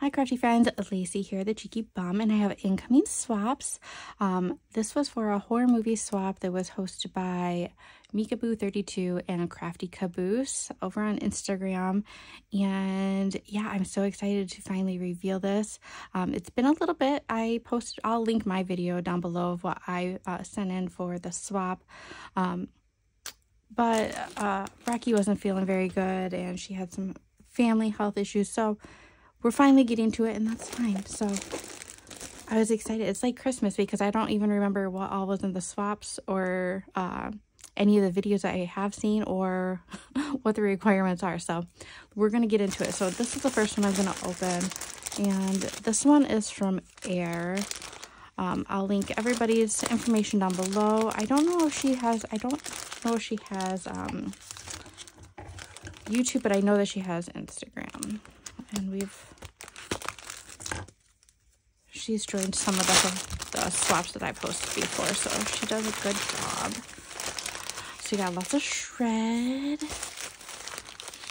Hi crafty friends, Lacey here, the Cheeky Bumm, and I have incoming swaps. Um, this was for a horror movie swap that was hosted by Meekaboo32 and Crafty Caboose over on Instagram. And yeah, I'm so excited to finally reveal this. Um, it's been a little bit. I posted, I'll link my video down below of what I uh, sent in for the swap. Um, but uh, Rocky wasn't feeling very good and she had some family health issues. So we're finally getting to it and that's fine. So I was excited. It's like Christmas because I don't even remember what all was in the swaps or uh, any of the videos I have seen or what the requirements are. So we're going to get into it. So this is the first one I'm going to open. And this one is from Ere. Um, I'll link everybody's information down below. I don't know if she has, I don't know if she has um, YouTube, but I know that she has Instagram and we've she's joined some of the, the swaps that I posted before, so she does a good job. So we got lots of shred.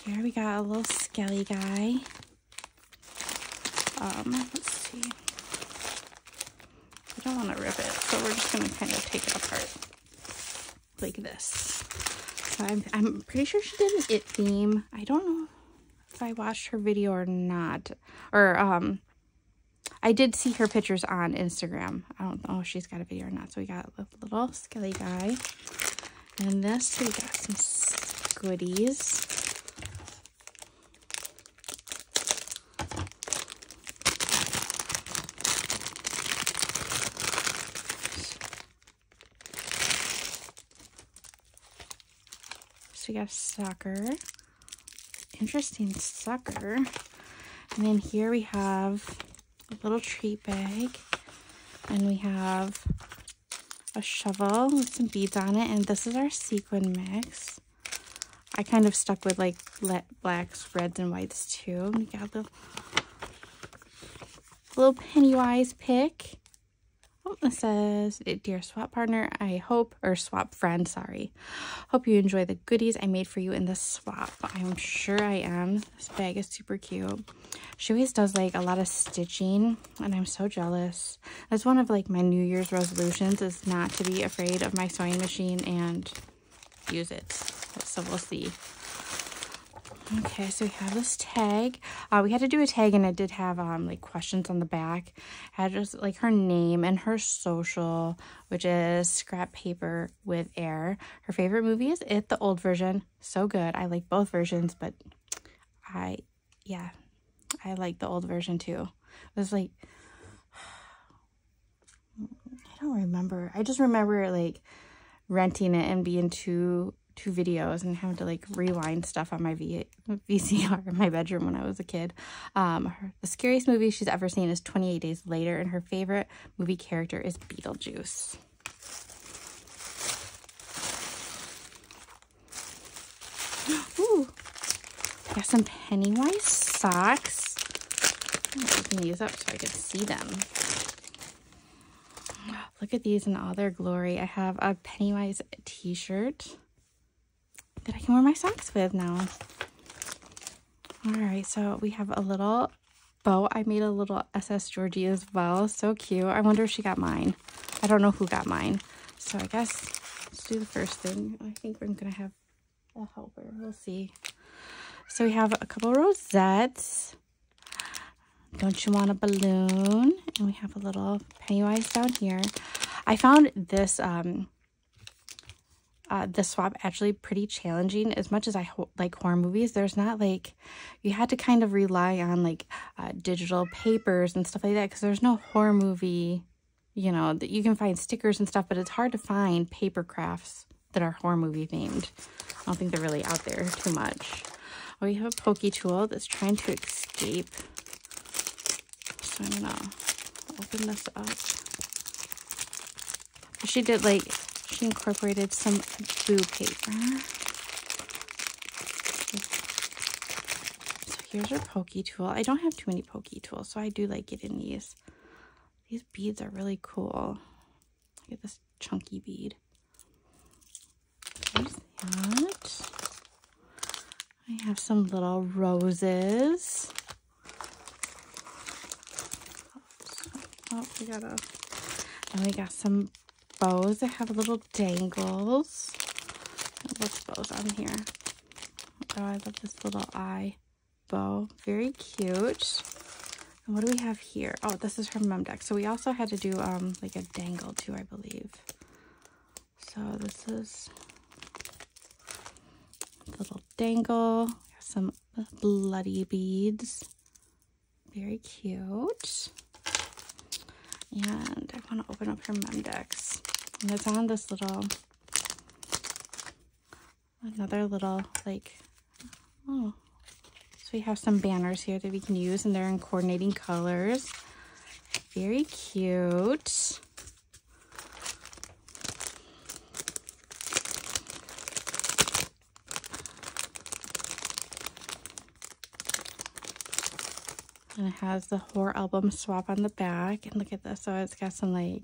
Here we got a little skelly guy. Um, let's see. I don't want to rip it, so we're just going to kind of take it apart like this. So I'm, I'm pretty sure she did an It theme. I don't know if I watched her video or not. Or, um, I did see her pictures on Instagram. I don't know if she's got a video or not. So we got a little skelly guy. And this, we got some goodies. So we got soccer interesting sucker. And then here we have a little treat bag. And we have a shovel with some beads on it. And this is our sequin mix. I kind of stuck with like let blacks, reds, and whites too. We got little, little Pennywise pick. It says, Dear swap partner, I hope, or swap friend, sorry. Hope you enjoy the goodies I made for you in this swap. I'm sure I am. This bag is super cute. She always does like a lot of stitching and I'm so jealous. That's one of like my New Year's resolutions is not to be afraid of my sewing machine and use it. So we'll see. Okay, so we have this tag. Uh, we had to do a tag and it did have um like questions on the back. It had just like her name and her social, which is scrap paper with ere. Her favorite movie is It, the old version. So good. I like both versions, but I, yeah, I like the old version too. It was like, I don't remember. I just remember like renting it and being too two videos and having to like rewind stuff on my v VCR in my bedroom when I was a kid. Um, her, the scariest movie she's ever seen is 28 Days Later, and her favorite movie character is Beetlejuice. Ooh, got some Pennywise socks. Open these up so I can see them. Look at these in all their glory. I have a Pennywise t-shirt can wear my socks with now. All right, so we have a little bow. I made a little SS Georgie as well. So cute. I wonder if she got mine. I don't know who got mine. So I guess let's do the first thing. I think we're going to have a helper. We'll see. So we have a couple rosettes. Don't you want a balloon? And we have a little Pennywise down here. I found this um, uh, the swap actually pretty challenging. As much as I like horror movies there's not like you had to kind of rely on like uh, digital papers and stuff like that because there's no horror movie you know that you can find stickers and stuff but it's hard to find paper crafts that are horror movie themed. I don't think they're really out there too much. We have a pokey tool that's trying to escape. So I'm gonna open this up. She did like she incorporated some boo paper. So here's her pokey tool. I don't have too many pokey tools, so I do like getting these. These beads are really cool. Look at this chunky bead. There's that. I have some little roses. Oh, we got a, and we got some bows that have little dangles. What's bows on here? Oh, I love this little eye bow. Very cute. And what do we have here? Oh, this is from Memdex. So we also had to do um like a dangle too, I believe. So this is little dangle. Some bloody beads. Very cute. And I want to open up her Memdex. And it's on this little, another little, like, oh. So we have some banners here that we can use, and they're in coordinating colors. Very cute. And it has the horror album swap on the back. And look at this. So it's got some like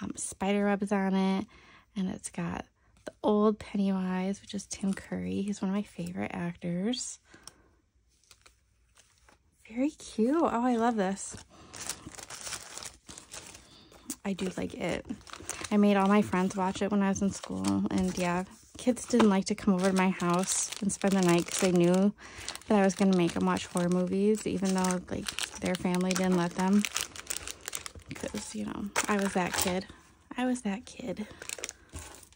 um, spider webs on it. And it's got the old Pennywise which is Tim Curry. He's one of my favorite actors. Very cute. Oh I love this. I do like it. I made all my friends watch it when I was in school. And yeah kids didn't like to come over to my house and spend the night because they knew that I was going to make them watch horror movies, even though, like, their family didn't let them. Because, you know, I was that kid. I was that kid.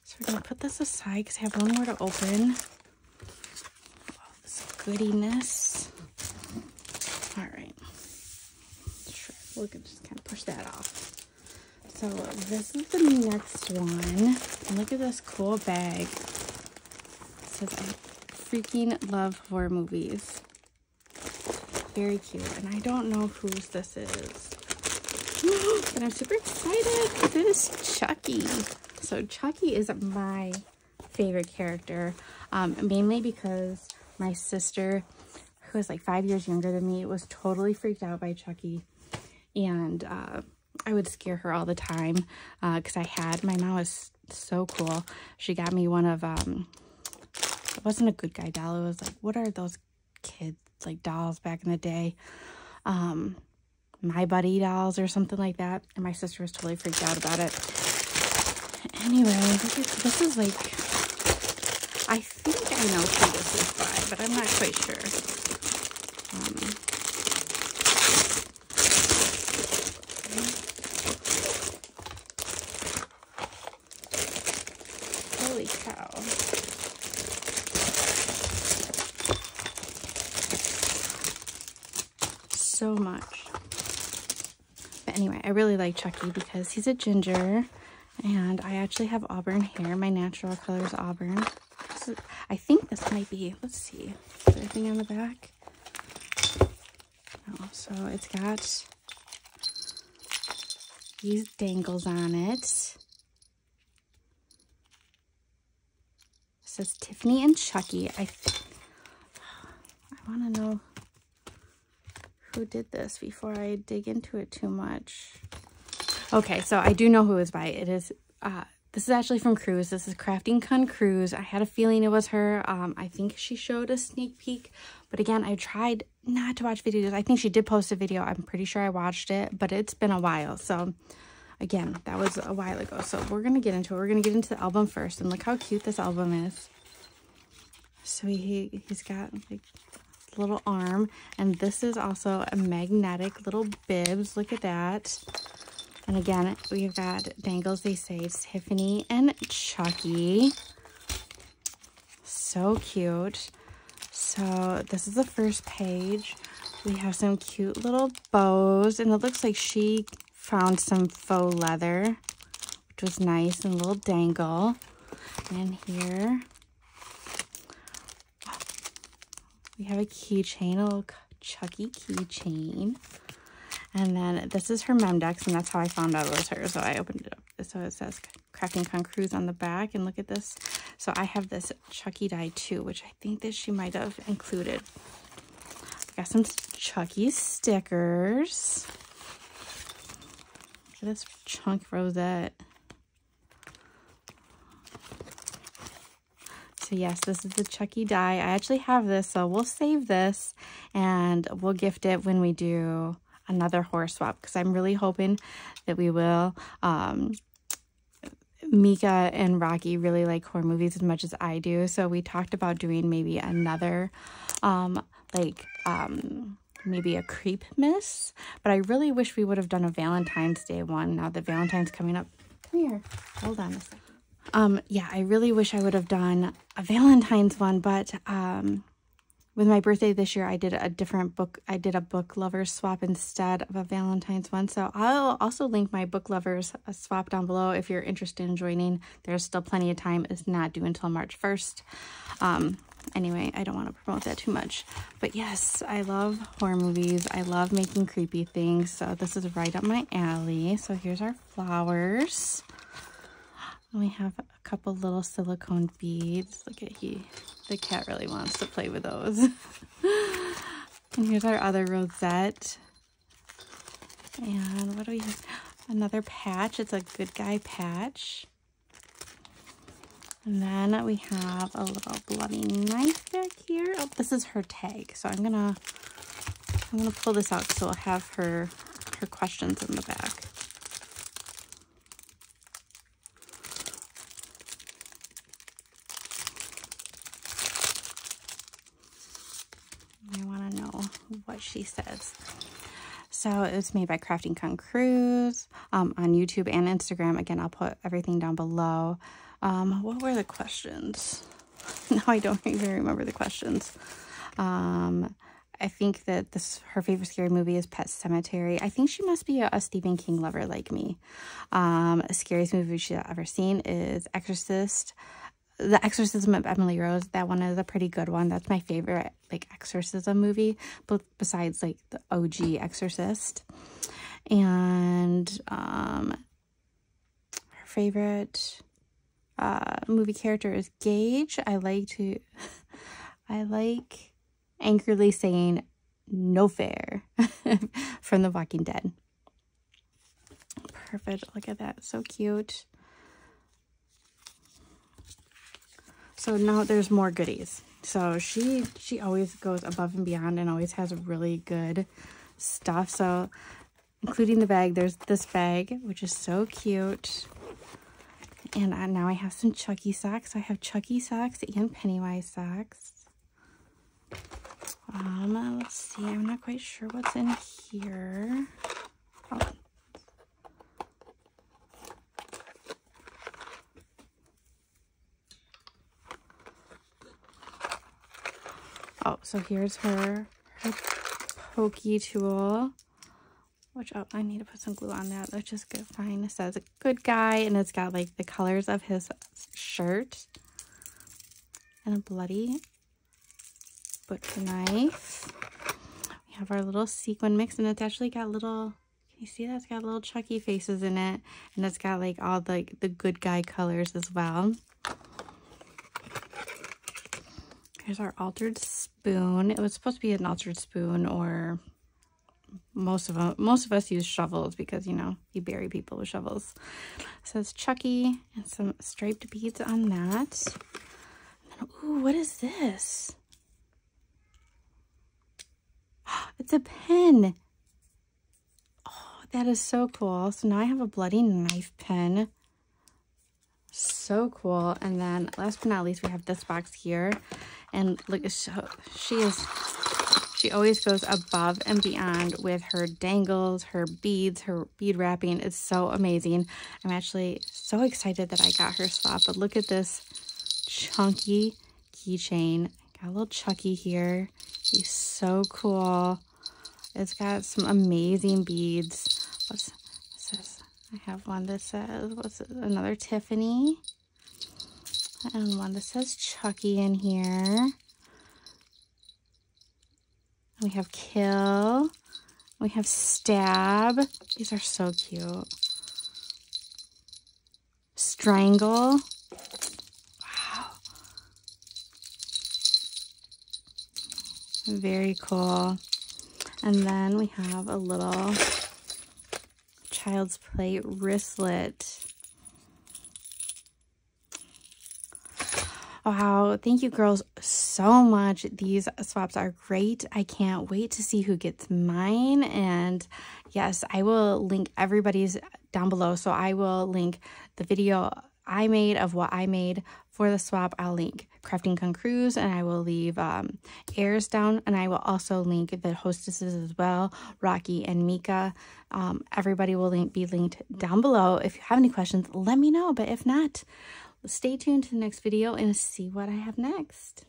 So we're going to put this aside because I have one more to open. All this goodiness. All right. Sure. We can just kind of push that off. So this is the next one. And look at this cool bag says, I freaking love horror movies. Very cute. And I don't know whose this is. but I'm super excited. It is Chucky. So Chucky is my favorite character. Um, mainly because my sister, who is like five years younger than me, was totally freaked out by Chucky. And uh, I would scare her all the time because uh, I had, my mom was so cool. She got me one of um, it wasn't a good guy doll. It was like, what are those kids, like dolls back in the day? Um, my buddy dolls or something like that. And my sister was totally freaked out about it. Anyway, this is like, I think I know who this is by, but I'm not quite sure. Um, holy cow. so much. But anyway, I really like Chucky because he's a ginger and I actually have auburn hair. My natural color is auburn. Is, I think this might be, let's see, is there anything on the back? Oh, so it's got these dangles on it. It says Tiffany and Chucky. I, think I want to know who did this before I dig into it too much. Okay, so I do know who is by it. is, uh, this is actually from Cruz. This is Crafting Con Cruz. I had a feeling it was her. Um, I think she showed a sneak peek. But again, I tried not to watch videos. I think she did post a video. I'm pretty sure I watched it, but it's been a while. So again, that was a while ago. So we're going to get into it. We're going to get into the album first. And look how cute this album is. So he, he's got like little arm. And this is also a magnetic little bibs. Look at that. And again, we've got Dangles, they say, Tiffany and Chucky. So cute. So this is the first page. We have some cute little bows. And it looks like she found some faux leather, which was nice. And a little dangle. And here We have a keychain, a little Chucky keychain. And then this is her Memdex, and that's how I found out it was her. So I opened it up. So it says Crafting Con Cruz on the back. And look at this. So I have this Chucky die too, which I think that she might have included. got some Chucky stickers. Look at this chunk rosette. So yes, this is the Chucky die. I actually have this, so we'll save this and we'll gift it when we do another horror swap because I'm really hoping that we will. Um, Meeka and Rocky really like horror movies as much as I do. So we talked about doing maybe another, um, like, um, maybe a creep miss. But I really wish we would have done a Valentine's Day one now that Valentine's coming up. Come here. Hold on a second. Um, yeah, I really wish I would have done a Valentine's one, but um, with my birthday this year, I did a different book. I did a book lovers swap instead of a Valentine's one. So I'll also link my book lovers uh, swap down below if you're interested in joining. There's still plenty of time. It's not due until March 1st. Um, anyway, I don't want to promote that too much. But yes, I love horror movies. I love making creepy things. So this is right up my alley. So here's our flowers. We have a couple little silicone beads. Look at he, the cat really wants to play with those. and here's our other rosette. And what do we have? Another patch. It's a good guy patch. And then we have a little bloody knife back here. Oh, this is her tag. So I'm gonna I'm gonna pull this out so I'll have her her questions in the back. what she says. So it was made by Crafting Con Cruz um, on YouTube and Instagram. Again, I'll put everything down below. Um, what were the questions? no, I don't even remember the questions. Um, I think that this her favorite scary movie is Pet Sematary. I think she must be a, a Stephen King lover like me. Um, scariest movie she's ever seen is Exorcist. The Exorcism of Emily Rose, that one is a pretty good one. That's my favorite, like, exorcism movie, but besides, like, the OG Exorcist. And, um, her favorite, uh, movie character is Gage. I like to, I like angrily saying, no fair, from The Walking Dead. Perfect. Look at that. So cute. So now there's more goodies. So she she always goes above and beyond and always has really good stuff. So including the bag, there's this bag, which is so cute. And now I have some Chucky socks. I have Chucky socks and Pennywise socks. Um, let's see. I'm not quite sure what's in here. Oh, so here's her, her pokey tool, which oh, I need to put some glue on that. Let's just get fine. It says a good guy, and it's got like the colors of his shirt and a bloody butcher knife. We have our little sequin mix, and it's actually got little you see that? It's got little Chucky faces in it. And it's got like all the, the good guy colors as well. Here's our altered spoon. It was supposed to be an altered spoon or most of them, most of us use shovels because, you know, you bury people with shovels. It says Chucky and some striped beads on that. Then, ooh, what is this? It's a pen. Oh, that is so cool. So now I have a bloody knife pen. So cool. And then last but not least, we have this box here. And look, she is, she always goes above and beyond with her dangles, her beads, her bead wrapping. It's so amazing. I'm actually so excited that I got her swap. But look at this chunky keychain. Got a little Chucky here. He's so cool. It's got some amazing beads. What's this? I have one that says, what's? Another Tiffany and one that says Chucky in here. We have Kill. We have Stab. These are so cute. Strangle. Wow. Very cool. And then we have a little Child's Play wristlet. Wow, thank you girls so much. These swaps are great. I can't wait to see who gets mine. And yes, I will link everybody's down below. So I will link the video I made of what I made for the swap. I'll link Crafting Con Cruz and I will leave um, Ere's down and I will also link the hostesses as well, Rocky and Meeka. Um, everybody will link, be linked down below. If you have any questions, let me know. But if not, stay tuned to the next video and see what I have next.